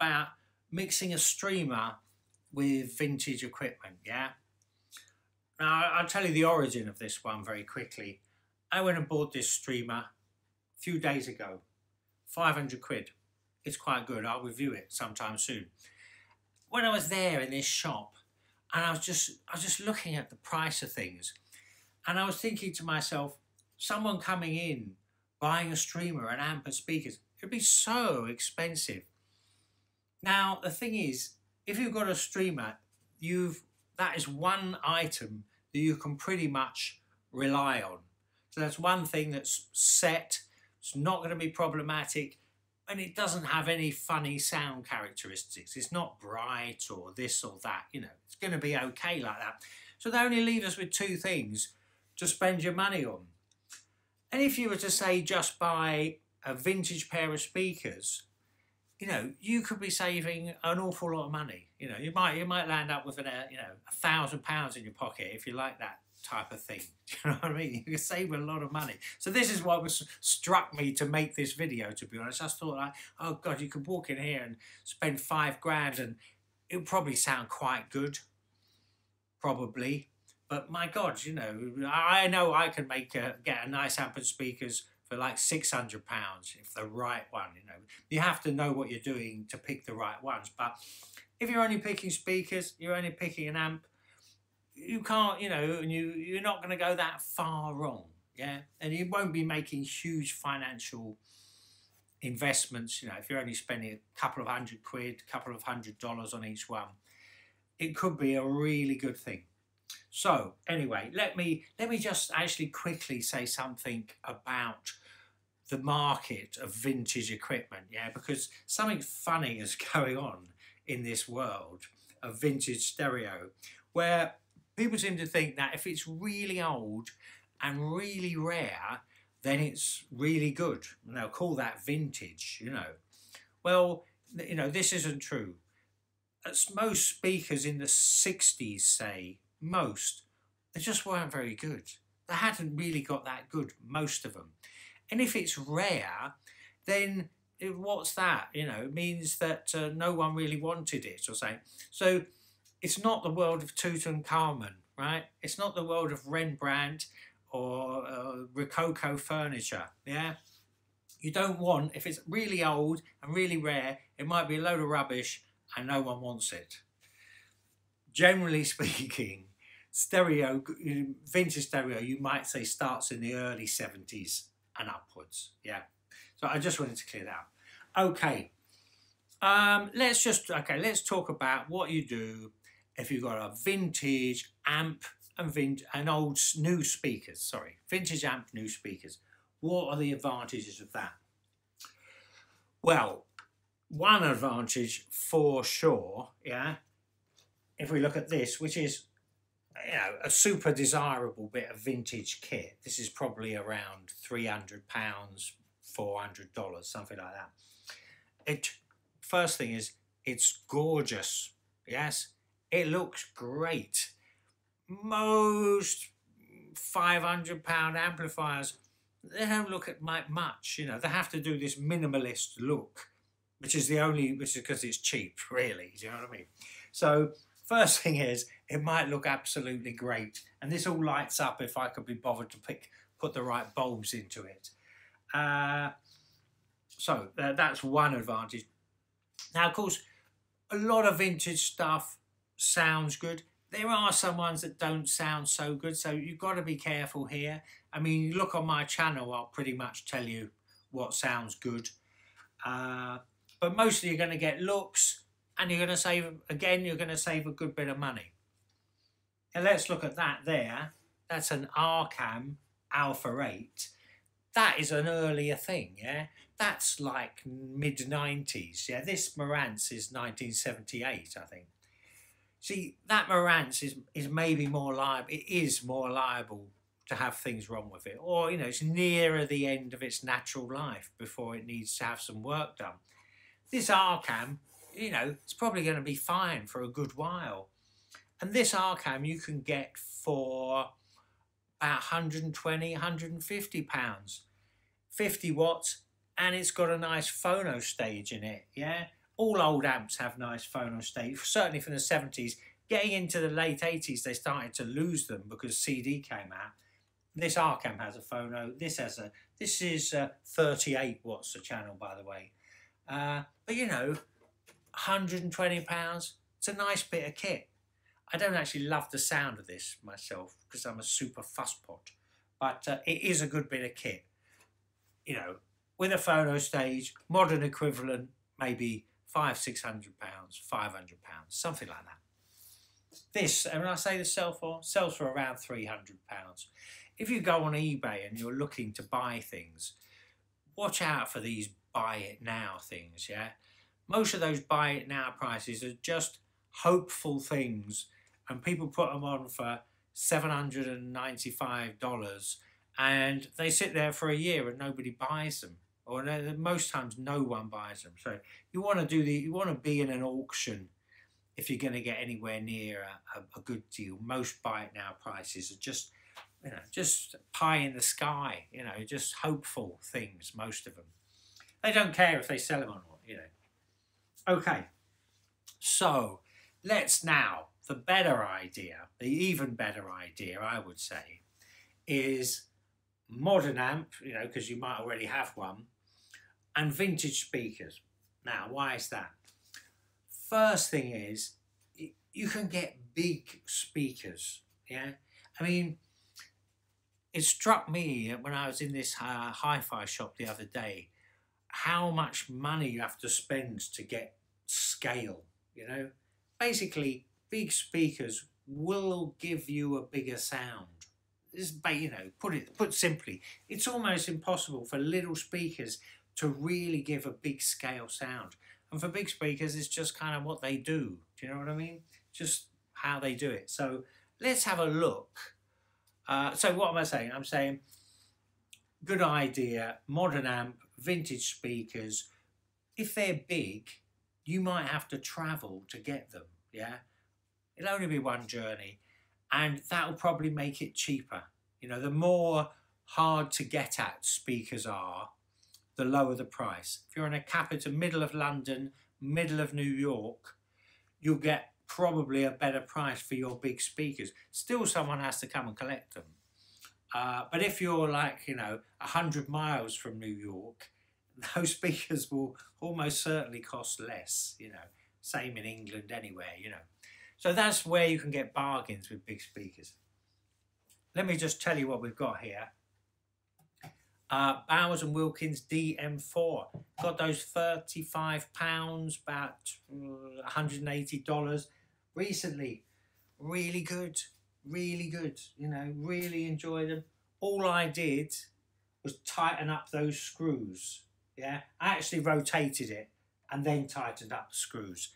about mixing a streamer with vintage equipment, yeah? Now, I'll tell you the origin of this one very quickly. I went and bought this streamer a few days ago, 500 quid. It's quite good. I'll review it sometime soon. When I was there in this shop, and I was just I was just looking at the price of things, and I was thinking to myself, someone coming in buying a streamer and amp and speakers, it'd be so expensive. Now the thing is, if you've got a streamer, you've that is one item that you can pretty much rely on. So that's one thing that's set. It's not going to be problematic and it doesn't have any funny sound characteristics. It's not bright or this or that, you know, it's going to be okay like that. So they only leave us with two things to spend your money on. And if you were to say just buy a vintage pair of speakers, you know, you could be saving an awful lot of money. You know, you might you might land up with an, uh, you know, a thousand pounds in your pocket if you like that type of thing. Do you know what I mean? You can save a lot of money. So this is what was struck me to make this video, to be honest. I thought like, oh God, you could walk in here and spend five grand and it would probably sound quite good. Probably. But my God, you know, I know I can make a, get a nice amp and speakers for like six hundred pounds if the right one. You know, you have to know what you're doing to pick the right ones. But if you're only picking speakers, you're only picking an amp you can't, you know, and you you're not going to go that far wrong, yeah. And you won't be making huge financial investments. You know, if you're only spending a couple of hundred quid, a couple of hundred dollars on each one, it could be a really good thing. So anyway, let me let me just actually quickly say something about the market of vintage equipment, yeah, because something funny is going on in this world of vintage stereo, where people seem to think that if it's really old and really rare, then it's really good. And they'll call that vintage, you know. Well, you know, this isn't true. As most speakers in the 60s say, most, they just weren't very good. They hadn't really got that good, most of them. And if it's rare, then what's that? You know, it means that uh, no one really wanted it or something. So it's not the world of Tutankhamun, right? It's not the world of Rembrandt or uh, Rococo furniture, yeah? You don't want, if it's really old and really rare, it might be a load of rubbish and no one wants it. Generally speaking, stereo, vintage stereo, you might say starts in the early 70s and upwards, yeah? So I just wanted to clear that out. Okay, um, let's just, okay, let's talk about what you do if you've got a vintage amp and vint and old new speakers, sorry, vintage amp, new speakers. What are the advantages of that? Well, one advantage for sure, yeah, if we look at this, which is you know, a super desirable bit of vintage kit. This is probably around £300, $400, something like that. It First thing is, it's gorgeous, yes? It looks great. Most 500 pound amplifiers, they don't look at much, you know, they have to do this minimalist look, which is the only, which is because it's cheap, really, do you know what I mean? So, first thing is, it might look absolutely great, and this all lights up if I could be bothered to pick, put the right bulbs into it. Uh, so, uh, that's one advantage. Now, of course, a lot of vintage stuff sounds good. There are some ones that don't sound so good, so you've got to be careful here. I mean, you look on my channel, I'll pretty much tell you what sounds good. Uh, but mostly you're going to get looks and you're going to save, again, you're going to save a good bit of money. And let's look at that there. That's an Arcam Alpha 8. That is an earlier thing, yeah? That's like mid-90s, yeah? This Marantz is 1978, I think. See, that Marantz is, is maybe more liable, it is more liable to have things wrong with it. Or, you know, it's nearer the end of its natural life before it needs to have some work done. This Arcam, you know, it's probably going to be fine for a good while. And this Arcam you can get for about 120, 150 pounds. 50 watts, and it's got a nice phono stage in it, yeah? all old amps have nice phono stage, certainly from the 70s. Getting into the late 80s, they started to lose them because CD came out. This Arcam has a phono. This has a. This is uh, 38 watts a channel, by the way. Uh, but you know, 120 pounds. It's a nice bit of kit. I don't actually love the sound of this myself because I'm a super fusspot, but uh, it is a good bit of kit. You know, with a phono stage, modern equivalent, maybe five, six hundred pounds, five hundred pounds, something like that. This, and when I say the sell for, sells for around three hundred pounds. If you go on eBay and you're looking to buy things, watch out for these buy it now things, yeah? Most of those buy it now prices are just hopeful things and people put them on for $795 and they sit there for a year and nobody buys them or most times no one buys them so you want to do the you want to be in an auction if you're going to get anywhere near a, a, good deal. Most buy it now prices are just you know just pie in the sky you know just hopeful things most of them they don't care if they sell them or not okay so let's now the better idea, the even better idea, I would say, is modern amp, you know, because you might already have one, and vintage speakers. Now, why is that? First thing is, you can get big speakers, yeah? I mean, it struck me when I was in this uh, hi-fi shop the other day, how much money you have to spend to get scale, you know? Basically, big speakers will give you a bigger sound. This, you know, put it put simply, it's almost impossible for little speakers to really give a big scale sound. And for big speakers, it's just kind of what they do. Do you know what I mean? Just how they do it. So let's have a look. Uh, so what am I saying? I'm saying good idea, modern amp, vintage speakers. If they're big, you might have to travel to get them. Yeah. It'll only be one journey, and that'll probably make it cheaper. You know, the more hard to get at speakers are, the lower the price. If you're in a capital, middle of London, middle of New York, you'll get probably a better price for your big speakers. Still, someone has to come and collect them. Uh, but if you're like, you know, 100 miles from New York, those speakers will almost certainly cost less, you know. Same in England anywhere, you know. So that's where you can get bargains with big speakers. Let me just tell you what we've got here. Uh, Bowers and Wilkins DM4. Got those £35, about $180 uh, recently. Really good, really good. You know, really enjoy them. All I did was tighten up those screws. Yeah, I actually rotated it and then tightened up the screws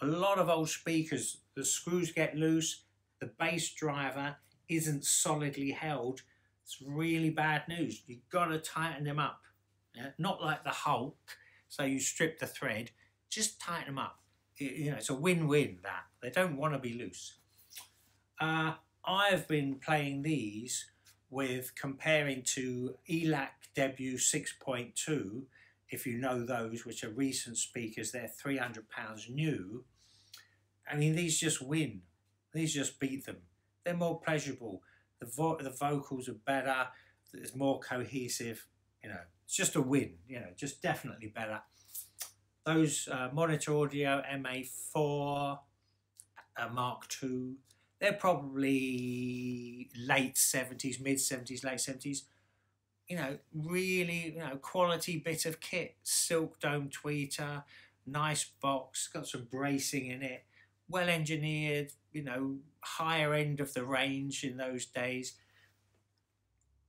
a lot of old speakers, the screws get loose, the bass driver isn't solidly held. It's really bad news. You've got to tighten them up. Yeah? Not like the Hulk, so you strip the thread, just tighten them up. You know, it's a win-win that. They don't want to be loose. Uh, I've been playing these with comparing to ELAC Debut 6.2 if you know those, which are recent speakers, they're £300 new. I mean, these just win. These just beat them. They're more pleasurable. The, vo the vocals are better. It's more cohesive. You know, it's just a win. You know, just definitely better. Those uh, Monitor Audio MA4 uh, Mark II, they're probably late 70s, mid 70s, late 70s you know, really, you know, quality bit of kit. Silk dome tweeter, nice box, got some bracing in it, well engineered, you know, higher end of the range in those days.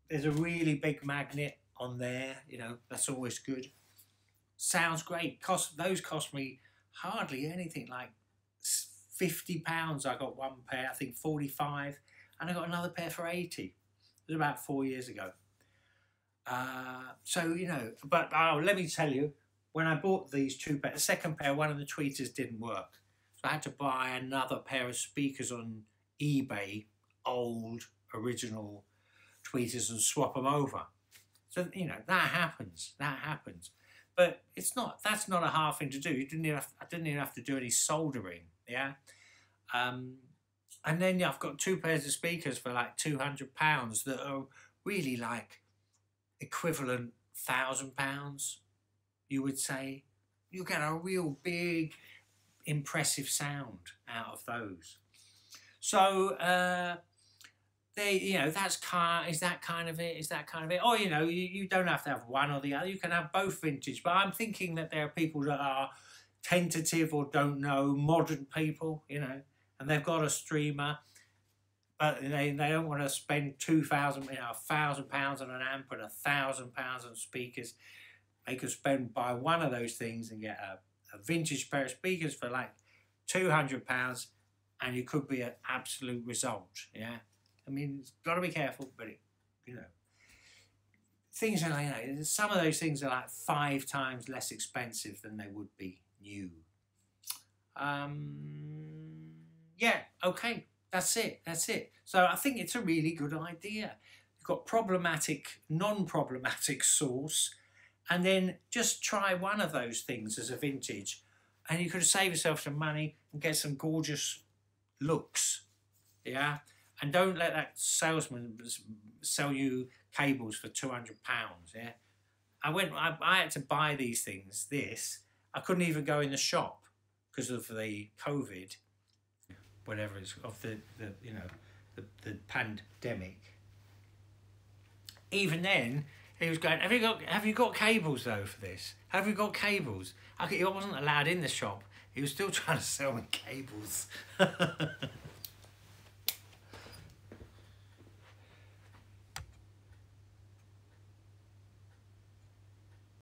There's a really big magnet on there, you know, that's always good. Sounds great. Cost those cost me hardly anything like 50 pounds. I got one pair, I think 45, and I got another pair for 80. It was about four years ago. Uh, so, you know, but oh, let me tell you, when I bought these two pairs, the second pair, one of the tweeters didn't work. So I had to buy another pair of speakers on eBay, old, original tweeters, and swap them over. So, you know, that happens. That happens. But it's not. That's not a hard thing to do. You didn't even have, I didn't even have to do any soldering. Yeah. Um, and then I've got two pairs of speakers for like two hundred pounds that are really like equivalent thousand pounds. You would say you get a real big, impressive sound out of those. So uh, they, you know, that's kind. Is that kind of it? Is that kind of it? Or you know, you, you don't have to have one or the other. You can have both vintage. But I'm thinking that there are people that are tentative or don't know, modern people, you know, and they've got a streamer, but they, they don't want to spend two thousand, you know, a thousand pounds on an amp and a thousand pounds on speakers. They could spend buy one of those things and get a, a vintage pair of speakers for like two hundred pounds, and you could be an absolute result. Yeah. I mean, it's got to be careful, but it, you know, things are like you know, some of those things are like five times less expensive than they would be new. Um, yeah, okay, that's it, that's it. So I think it's a really good idea. You've got problematic, non-problematic source, and then just try one of those things as a vintage, and you could save yourself some money and get some gorgeous looks. Yeah and don't let that salesman sell you cables for 200 pounds yeah i went I, I had to buy these things this i couldn't even go in the shop because of the covid whatever it's of the, the you know the, the pandemic. Even then he was going have you got have you got cables though for this? Have you got cables? I, he wasn't allowed in the shop. He was still trying to sell me cables